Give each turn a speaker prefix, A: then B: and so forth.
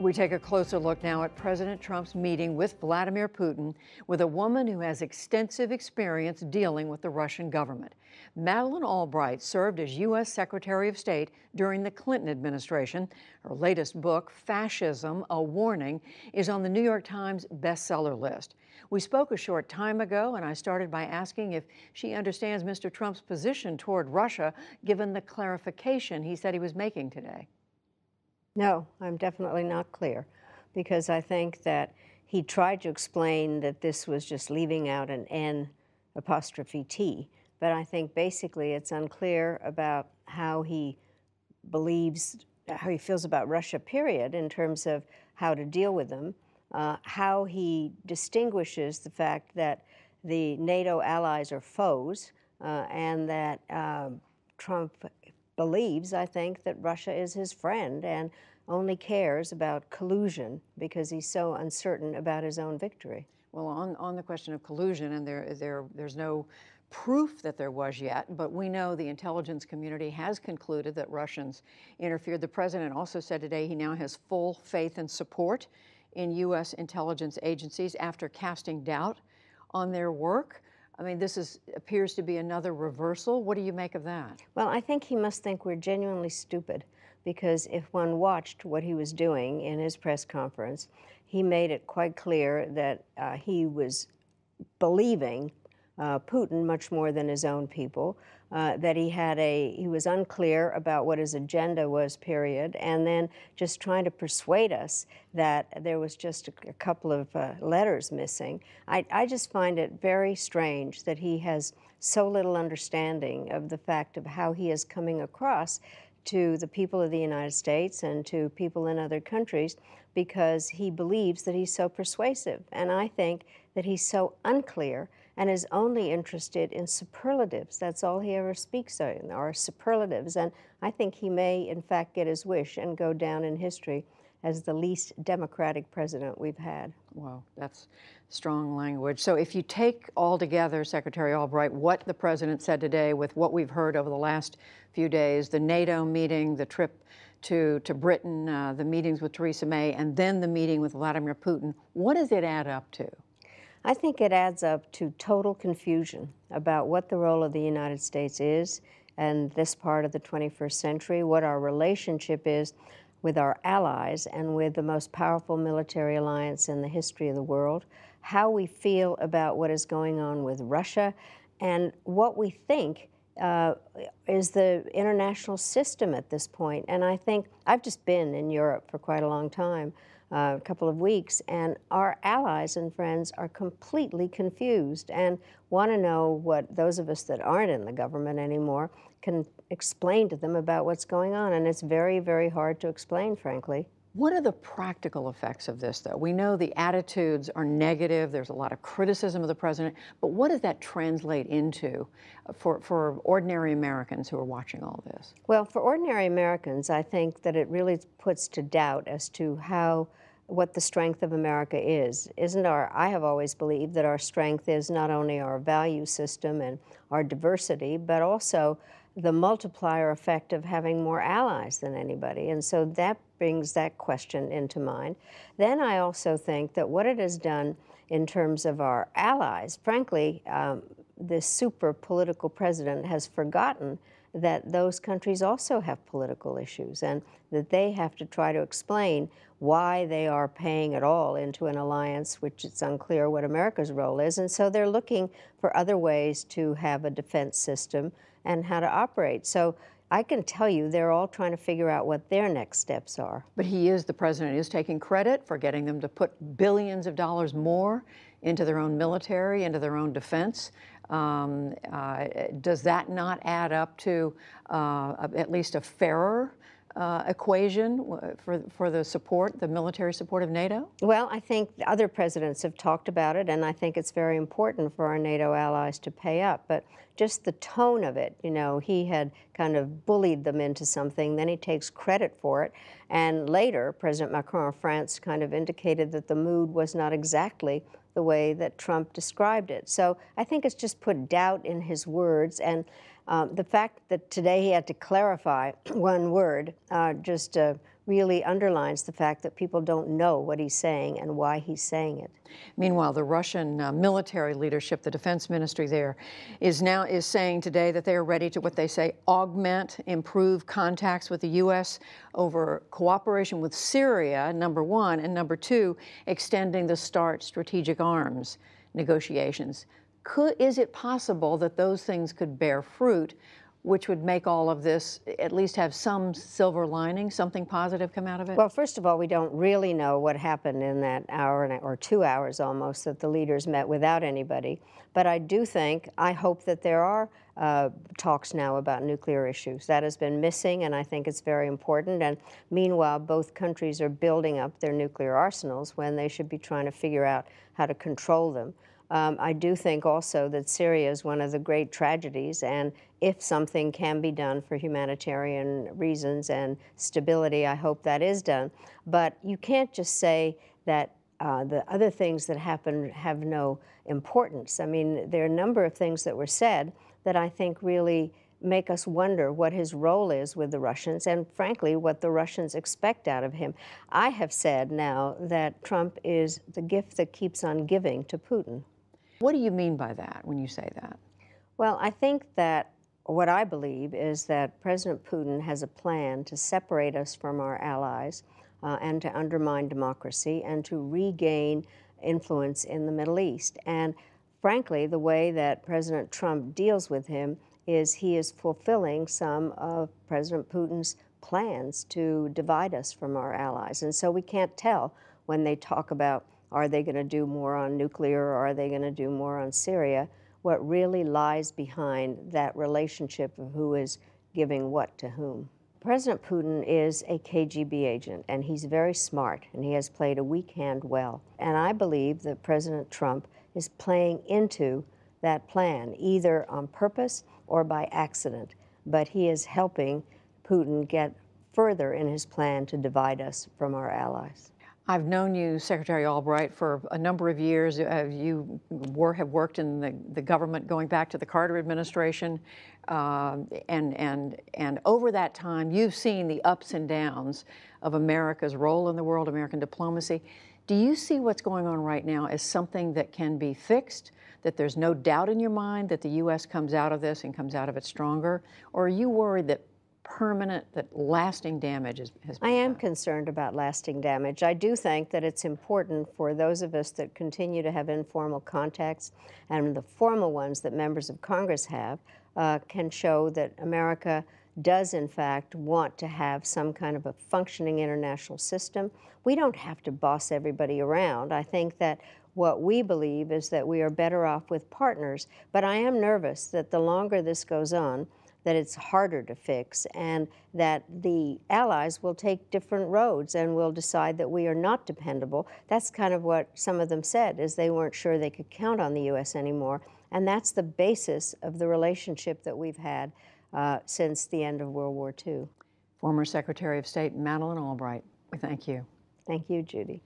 A: We take a closer look now at President Trump's meeting with Vladimir Putin with a woman who has extensive experience dealing with the Russian government. Madeleine Albright served as U.S. Secretary of State during the Clinton administration. Her latest book, Fascism A Warning, is on the New York Times bestseller list. We spoke a short time ago, and I started by asking if she understands Mr. Trump's position toward Russia, given the clarification he said he was making today.
B: No, I'm definitely not clear because I think that he tried to explain that this was just leaving out an N apostrophe T, but I think basically it's unclear about how he believes, how he feels about Russia, period, in terms of how to deal with them, uh, how he distinguishes the fact that the NATO allies are foes uh, and that uh, Trump believes, I think, that Russia is his friend and only cares about collusion because he's so uncertain about his own victory.
A: Well, on, on the question of collusion, and there, there, there's no proof that there was yet, but we know the intelligence community has concluded that Russians interfered. The president also said today he now has full faith and support in U.S. intelligence agencies after casting doubt on their work. I mean, this is, appears to be another reversal. What do you make of that?
B: Well, I think he must think we're genuinely stupid because if one watched what he was doing in his press conference, he made it quite clear that uh, he was believing uh, Putin much more than his own people, uh, that he had a, he was unclear about what his agenda was, period, and then just trying to persuade us that there was just a, a couple of uh, letters missing. I, I just find it very strange that he has so little understanding of the fact of how he is coming across to the people of the United States and to people in other countries because he believes that he's so persuasive. And I think that he's so unclear and is only interested in superlatives. That's all he ever speaks of, are superlatives. And I think he may, in fact, get his wish and go down in history as the least democratic president we've had.
A: Wow, that's strong language. So if you take all together, Secretary Albright, what the president said today with what we've heard over the last few days, the NATO meeting, the trip to, to Britain, uh, the meetings with Theresa May, and then the meeting with Vladimir Putin, what does it add up to?
B: I think it adds up to total confusion about what the role of the United States is and this part of the 21st century, what our relationship is with our allies and with the most powerful military alliance in the history of the world, how we feel about what is going on with Russia, and what we think uh, is the international system at this point. And I think I've just been in Europe for quite a long time uh, couple of weeks, and our allies and friends are completely confused and want to know what those of us that aren't in the government anymore can explain to them about what's going on. And it's very, very hard to explain, frankly.
A: What are the practical effects of this, though? We know the attitudes are negative. There's a lot of criticism of the president. But what does that translate into uh, for, for ordinary Americans who are watching all this?
B: Well, for ordinary Americans, I think that it really puts to doubt as to how what the strength of America is. Isn't our, I have always believed that our strength is not only our value system and our diversity, but also the multiplier effect of having more allies than anybody. And so that brings that question into mind. Then I also think that what it has done in terms of our allies, frankly, um, this super political president has forgotten that those countries also have political issues and that they have to try to explain why they are paying at all into an alliance, which it's unclear what America's role is. And so they're looking for other ways to have a defense system and how to operate. So I can tell you they're all trying to figure out what their next steps are.
A: But he is, the president is taking credit for getting them to put billions of dollars more into their own military, into their own defense. Um, uh, does that not add up to uh, at least a fairer uh, equation for, for the support, the military support of NATO?
B: Well, I think other presidents have talked about it, and I think it's very important for our NATO allies to pay up. But just the tone of it, you know, he had kind of bullied them into something, then he takes credit for it. And later, President Macron of France kind of indicated that the mood was not exactly the way that Trump described it. So I think it's just put doubt in his words. And um, the fact that today he had to clarify one word uh, just uh, really underlines the fact that people don't know what he's saying and why he's saying it.
A: Meanwhile, the Russian uh, military leadership, the defense ministry there, is now is saying today that they are ready to what they say augment, improve contacts with the U.S. over cooperation with Syria, number one, and number two, extending the START strategic arms negotiations. Could, is it possible that those things could bear fruit which would make all of this at least have some silver lining, something positive come out of it?
B: Well, first of all, we don't really know what happened in that hour or two hours almost that the leaders met without anybody. But I do think, I hope that there are uh, talks now about nuclear issues. That has been missing, and I think it's very important. And meanwhile, both countries are building up their nuclear arsenals when they should be trying to figure out how to control them. Um, I do think also that Syria is one of the great tragedies, and if something can be done for humanitarian reasons and stability, I hope that is done. But you can't just say that uh, the other things that happen have no importance. I mean, there are a number of things that were said that I think really make us wonder what his role is with the Russians and, frankly, what the Russians expect out of him. I have said now that Trump is the gift that keeps on giving to Putin.
A: What do you mean by that when you say that?
B: Well, I think that what I believe is that President Putin has a plan to separate us from our allies uh, and to undermine democracy and to regain influence in the Middle East. And frankly, the way that President Trump deals with him is he is fulfilling some of President Putin's plans to divide us from our allies. And so we can't tell when they talk about are they going to do more on nuclear or are they going to do more on Syria? What really lies behind that relationship of who is giving what to whom. President Putin is a KGB agent, and he's very smart, and he has played a weak hand well. And I believe that President Trump is playing into that plan, either on purpose or by accident. But he is helping Putin get further in his plan to divide us from our allies.
A: I've known you, Secretary Albright, for a number of years. Uh, you were, have worked in the, the government going back to the Carter administration. Uh, and, and, and over that time, you've seen the ups and downs of America's role in the world, American diplomacy. Do you see what's going on right now as something that can be fixed, that there's no doubt in your mind that the U.S. comes out of this and comes out of it stronger? Or are you worried that permanent, that lasting damage has, has
B: I am done. concerned about lasting damage. I do think that it's important for those of us that continue to have informal contacts and the formal ones that members of Congress have uh, can show that America does in fact want to have some kind of a functioning international system. We don't have to boss everybody around. I think that what we believe is that we are better off with partners, but I am nervous that the longer this goes on, that it's harder to fix and that the allies will take different roads and will decide that we are not dependable. That's kind of what some of them said, is they weren't sure they could count on the U.S. anymore. And that's the basis of the relationship that we've had uh, since the end of World War II.
A: Former Secretary of State Madeleine Albright, we thank you.
B: Thank you, Judy.